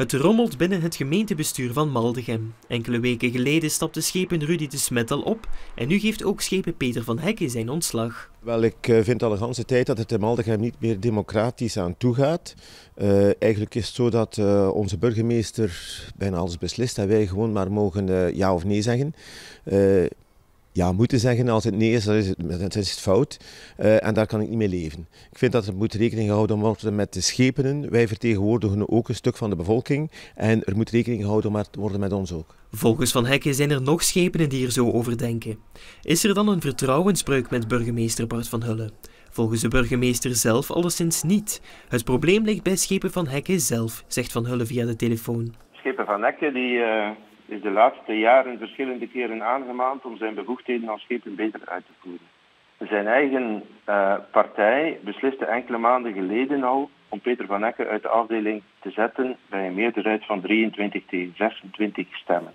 Het rommelt binnen het gemeentebestuur van Maldegem. Enkele weken geleden stapte schepen Rudy de Smet al op en nu geeft ook schepen Peter van Hekken zijn ontslag. Wel, ik eh, vind al de hele tijd dat het in Maldegem niet meer democratisch aan toe gaat. Uh, eigenlijk is het zo dat uh, onze burgemeester bijna alles beslist en wij gewoon maar mogen ja of nee zeggen ja moeten zeggen. Als het nee is, dan is het, dan is het fout. Uh, en daar kan ik niet mee leven. Ik vind dat er moet rekening gehouden worden met de schepenen. Wij vertegenwoordigen ook een stuk van de bevolking. En er moet rekening gehouden worden met ons ook. Volgens Van Hekken zijn er nog schepenen die er zo over denken. Is er dan een vertrouwensbreuk met burgemeester Bart van Hulle? Volgens de burgemeester zelf alleszins niet. Het probleem ligt bij schepen Van Hekken zelf, zegt Van Hulle via de telefoon. Schepen Van Hekken die... Uh is de laatste jaren verschillende keren aangemaand om zijn bevoegdheden als schepen beter uit te voeren. Zijn eigen uh, partij besliste enkele maanden geleden al om Peter van Ecken uit de afdeling te zetten bij een meerderheid van 23 tegen 26 stemmen.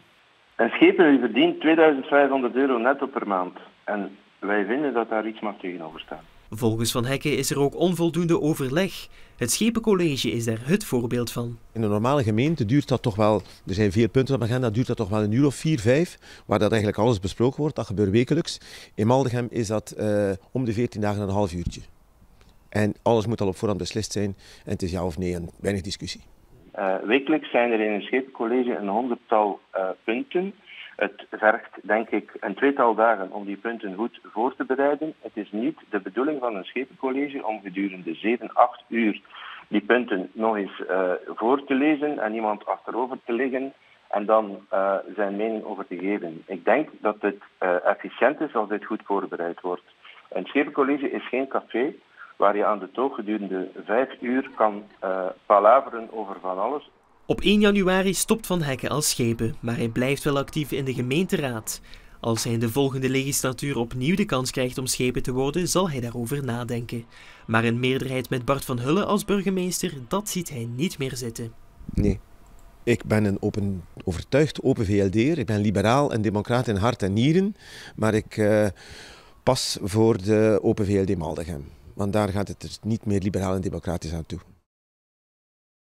Een schepen verdient 2500 euro netto per maand en wij vinden dat daar iets mag tegenover staan. Volgens Van Hekken is er ook onvoldoende overleg. Het Schepencollege is daar het voorbeeld van. In een normale gemeente duurt dat toch wel, er zijn vier punten op de agenda, duurt dat toch wel een uur of vier, vijf, waar dat eigenlijk alles besproken wordt. Dat gebeurt wekelijks. In Maldegem is dat uh, om de veertien dagen een half uurtje. En alles moet al op voorhand beslist zijn en het is ja of nee en weinig discussie. Uh, wekelijks zijn er in een schepencollege een honderdtal uh, punten het vergt, denk ik, een tweetal dagen om die punten goed voor te bereiden. Het is niet de bedoeling van een schepencollege om gedurende 7, 8 uur die punten nog eens uh, voor te lezen en iemand achterover te liggen en dan uh, zijn mening over te geven. Ik denk dat het uh, efficiënt is als dit goed voorbereid wordt. Een schepencollege is geen café waar je aan de toog gedurende vijf uur kan palaveren over van alles. Op 1 januari stopt Van Hekken als schepen, maar hij blijft wel actief in de gemeenteraad. Als hij in de volgende legislatuur opnieuw de kans krijgt om schepen te worden, zal hij daarover nadenken. Maar een meerderheid met Bart van Hulle als burgemeester, dat ziet hij niet meer zitten. Nee. Ik ben een open, overtuigd open VLD'er. Ik ben liberaal en democraat in hart en nieren. Maar ik uh, pas voor de open VLD Maldegem. Want daar gaat het niet meer liberaal en democratisch aan toe.